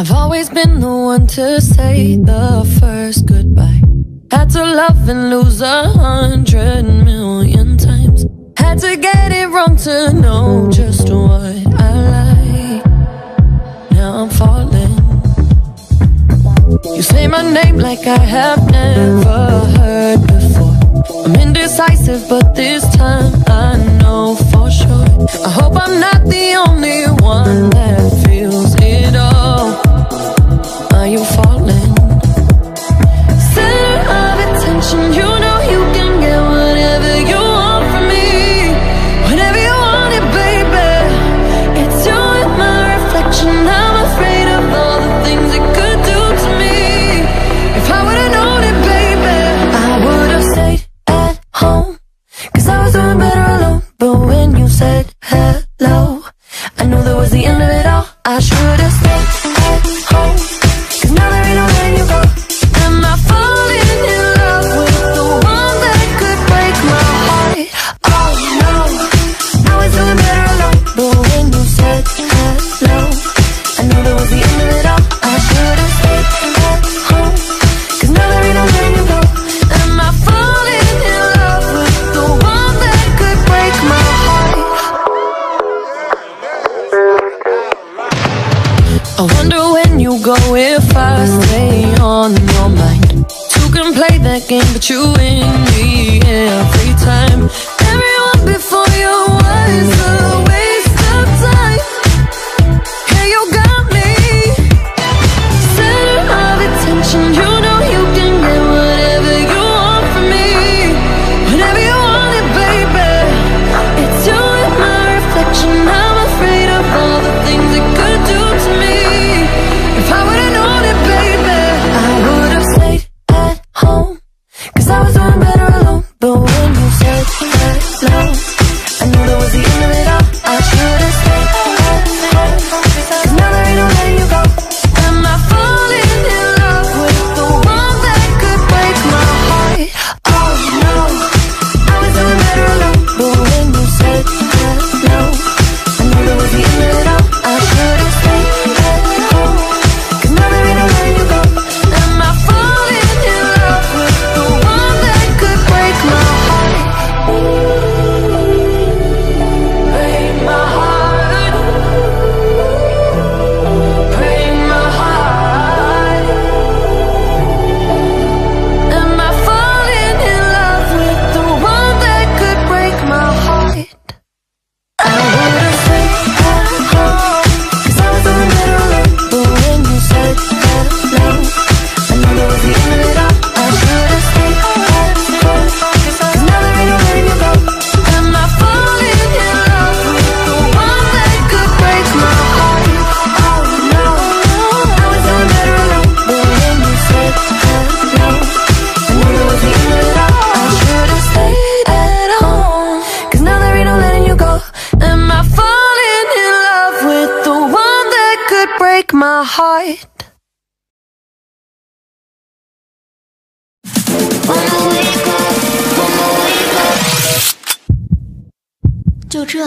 I've always been the one to say the first goodbye. Had to love and lose a hundred million times. Had to get it wrong to know just what I like. Now I'm falling. You say my name like I have never heard before. I'm indecisive, but this time I know for sure. I hope I'm not said hello. I know that. I wonder when you go if I stay on your mind. Two can play that game, but you win me every time. break my heart. Wanna wake up, wanna wake up. 就这。